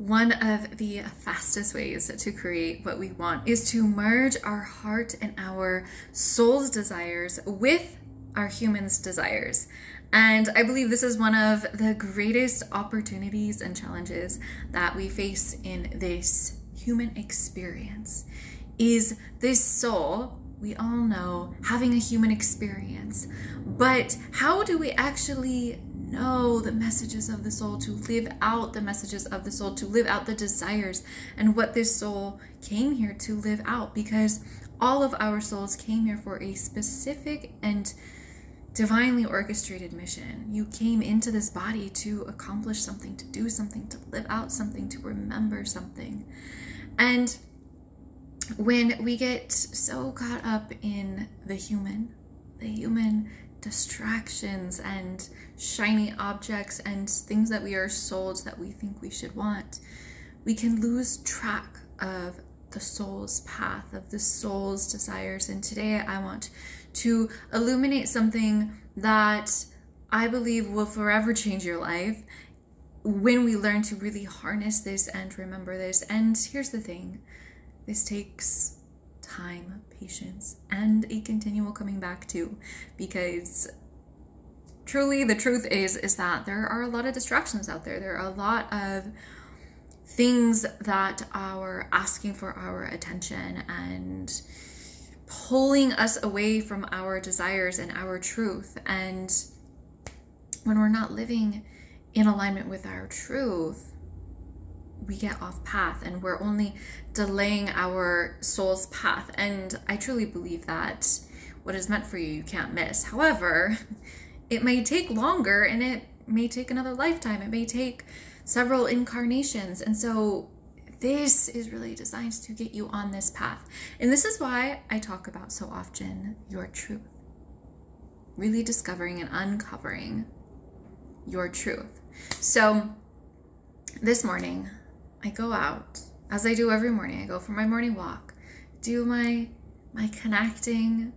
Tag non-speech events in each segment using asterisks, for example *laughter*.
one of the fastest ways to create what we want is to merge our heart and our soul's desires with our humans' desires. And I believe this is one of the greatest opportunities and challenges that we face in this human experience is this soul we all know having a human experience but how do we actually know the messages of the soul, to live out the messages of the soul, to live out the desires and what this soul came here to live out because all of our souls came here for a specific and divinely orchestrated mission. You came into this body to accomplish something, to do something, to live out something, to remember something. And when we get so caught up in the human, the human distractions and shiny objects and things that we are sold that we think we should want, we can lose track of the soul's path, of the soul's desires. And today I want to illuminate something that I believe will forever change your life when we learn to really harness this and remember this. And here's the thing this takes time, patience, and a continual coming back to because truly the truth is is that there are a lot of distractions out there. There are a lot of things that are asking for our attention and pulling us away from our desires and our truth. And when we're not living in alignment with our truth, we get off path and we're only delaying our soul's path. And I truly believe that what is meant for you, you can't miss. However, it may take longer and it may take another lifetime. It may take several incarnations. And so this is really designed to get you on this path. And this is why I talk about so often your truth. Really discovering and uncovering your truth. So this morning, I go out, as I do every morning. I go for my morning walk, do my my connecting,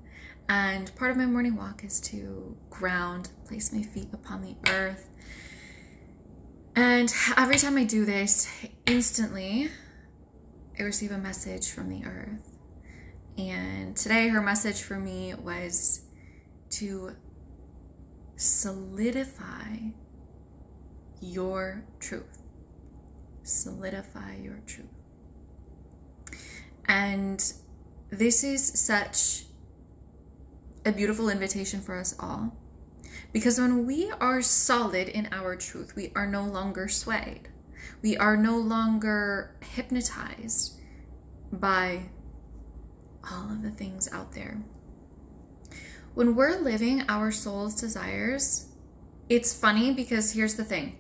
and part of my morning walk is to ground, place my feet upon the earth. And every time I do this, instantly I receive a message from the earth. And today her message for me was to solidify your truth solidify your truth. And this is such a beautiful invitation for us all. Because when we are solid in our truth, we are no longer swayed. We are no longer hypnotized by all of the things out there. When we're living our soul's desires, it's funny because here's the thing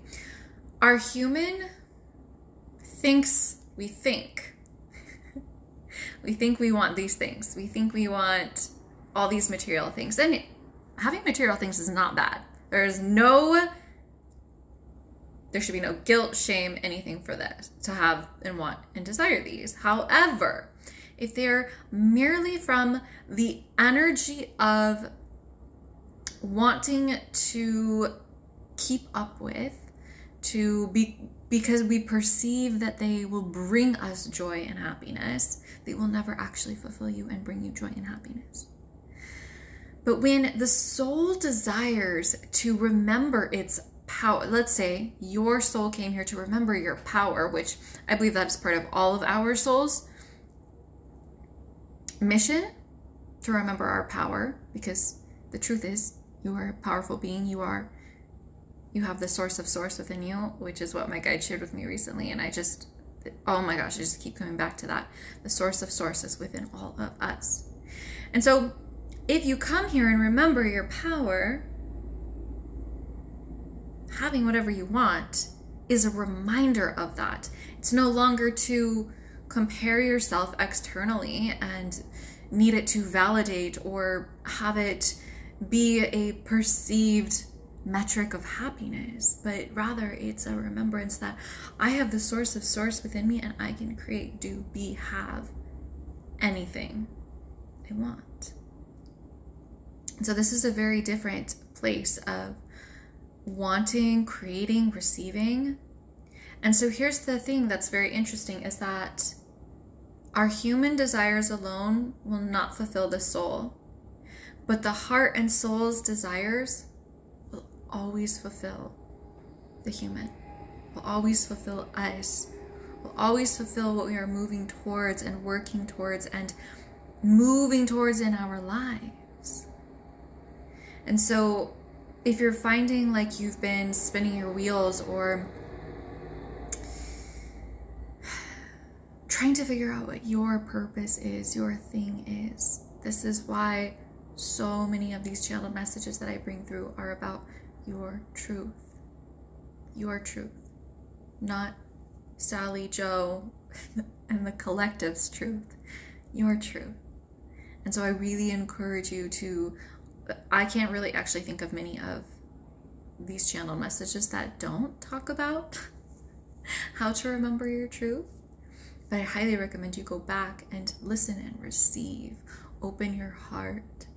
our human thinks we think. we think we want these things. We think we want all these material things. And having material things is not bad. There's no, there should be no guilt, shame, anything for this to have and want and desire these. However, if they're merely from the energy of wanting to keep up with, to be because we perceive that they will bring us joy and happiness, they will never actually fulfill you and bring you joy and happiness. But when the soul desires to remember its power, let's say your soul came here to remember your power, which I believe that's part of all of our souls' mission to remember our power, because the truth is, you are a powerful being, you are you have the source of source within you, which is what my guide shared with me recently. And I just, oh my gosh, I just keep coming back to that. The source of source is within all of us. And so if you come here and remember your power, having whatever you want is a reminder of that. It's no longer to compare yourself externally and need it to validate or have it be a perceived metric of happiness, but rather it's a remembrance that I have the source of source within me and I can create, do, be, have anything I want. So, this is a very different place of wanting, creating, receiving. And so here's the thing that's very interesting is that our human desires alone will not fulfill the soul, but the heart and soul's desires always fulfill the human, will always fulfill us, will always fulfill what we are moving towards and working towards and moving towards in our lives. And so if you're finding like you've been spinning your wheels or trying to figure out what your purpose is, your thing is, this is why so many of these channeled messages that I bring through are about your truth. Your truth. Not Sally, Joe, *laughs* and the collective's truth. Your truth. And so I really encourage you to I can't really actually think of many of these channel messages that don't talk about *laughs* how to remember your truth. But I highly recommend you go back and listen and receive. Open your heart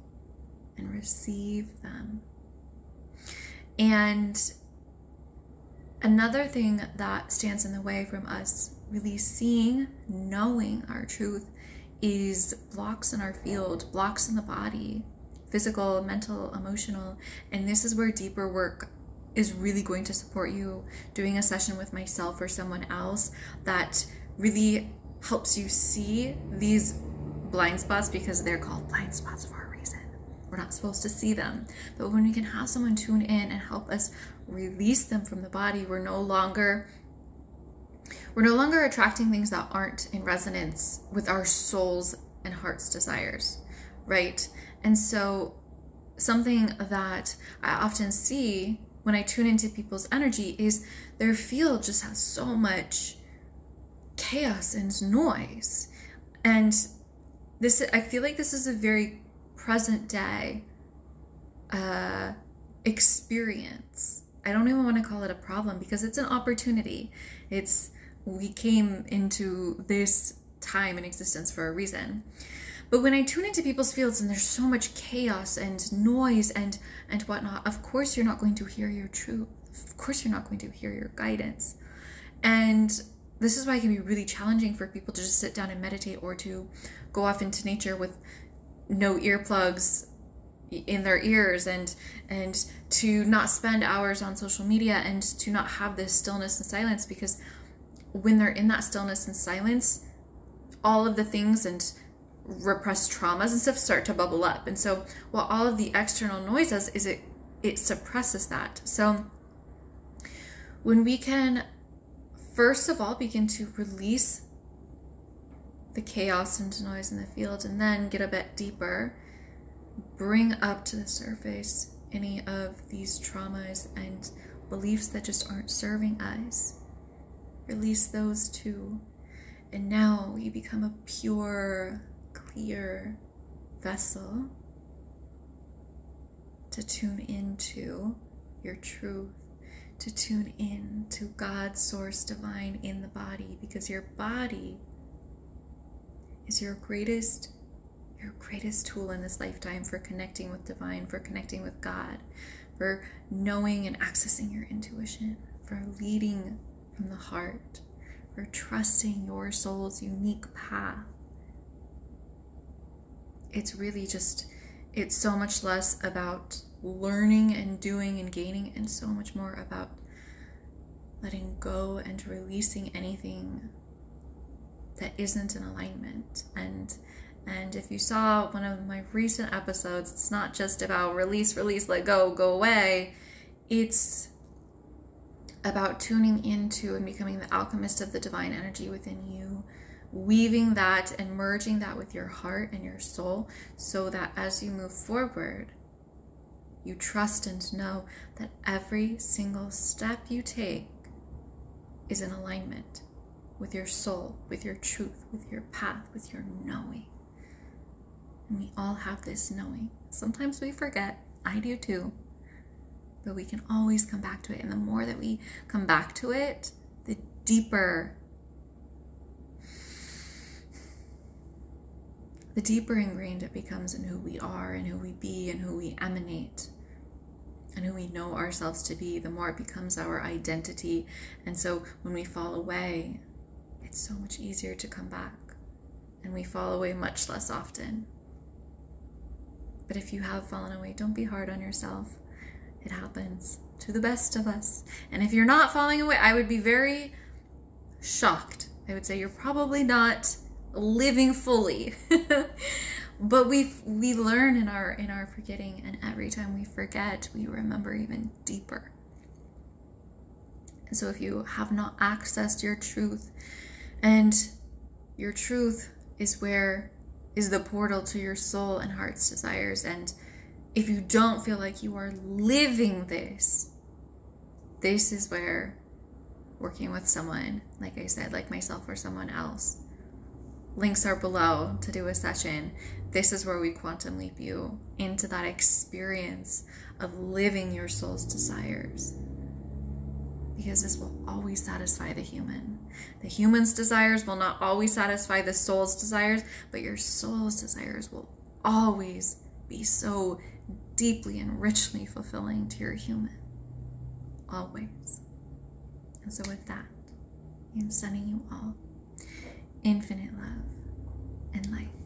and receive them. And another thing that stands in the way from us really seeing, knowing our truth is blocks in our field, blocks in the body, physical, mental, emotional. And this is where deeper work is really going to support you doing a session with myself or someone else that really helps you see these blind spots because they're called blind spots for a. We're not supposed to see them. But when we can have someone tune in and help us release them from the body, we're no longer we're no longer attracting things that aren't in resonance with our soul's and heart's desires, right? And so, something that I often see when I tune into people's energy is their field just has so much chaos and noise. And this, I feel like this is a very present day uh, experience. I don't even want to call it a problem because it's an opportunity. It's, we came into this time in existence for a reason. But when I tune into people's fields and there's so much chaos and noise and and whatnot, of course you're not going to hear your truth. Of course you're not going to hear your guidance. And this is why it can be really challenging for people to just sit down and meditate or to go off into nature with no earplugs in their ears and and to not spend hours on social media and to not have this stillness and silence because when they're in that stillness and silence all of the things and repressed traumas and stuff start to bubble up. And so while all of the external noises is it it suppresses that. So when we can first of all begin to release the chaos and noise in the field and then get a bit deeper, bring up to the surface any of these traumas and beliefs that just aren't serving us. Release those too. And now we become a pure clear vessel to tune into your truth, to tune in to God's source divine in the body, because your body is your greatest your greatest tool in this lifetime for connecting with divine, for connecting with God, for knowing and accessing your intuition, for leading from the heart, for trusting your soul's unique path. It's really just it's so much less about learning and doing and gaining and so much more about letting go and releasing anything that isn't in alignment. And and if you saw one of my recent episodes it's not just about release release let go go away. It's about tuning into and becoming the alchemist of the divine energy within you weaving that and merging that with your heart and your soul so that as you move forward, you trust and know that every single step you take is in alignment with your soul, with your truth, with your path, with your knowing. And we all have this knowing. Sometimes we forget, I do too, but we can always come back to it. And the more that we come back to it, the deeper the deeper ingrained it becomes in who we are and who we be and who we emanate. and who we know ourselves to be, the more it becomes our identity. And so when we fall away, it's so much easier to come back. And we fall away much less often. But if you have fallen away, don't be hard on yourself. It happens to the best of us. And if you're not falling away, I would be very shocked. I would say you're probably not living fully. *laughs* but we we learn in our in our forgetting and every time we forget, we remember even deeper. And so if you have not accessed your truth and your truth is where is the portal to your soul and heart's desires and if you don't feel like you are living this, this is where working with someone, like I said, like myself or someone else, links are below to do a session. This is where we quantum leap you into that experience of living your soul's desires. Because this will always satisfy the human. The human's desires will not always satisfy the soul's desires, but your soul's desires will always be so deeply and richly fulfilling to your human. Always. And so, with that, I'm sending you all infinite love and light.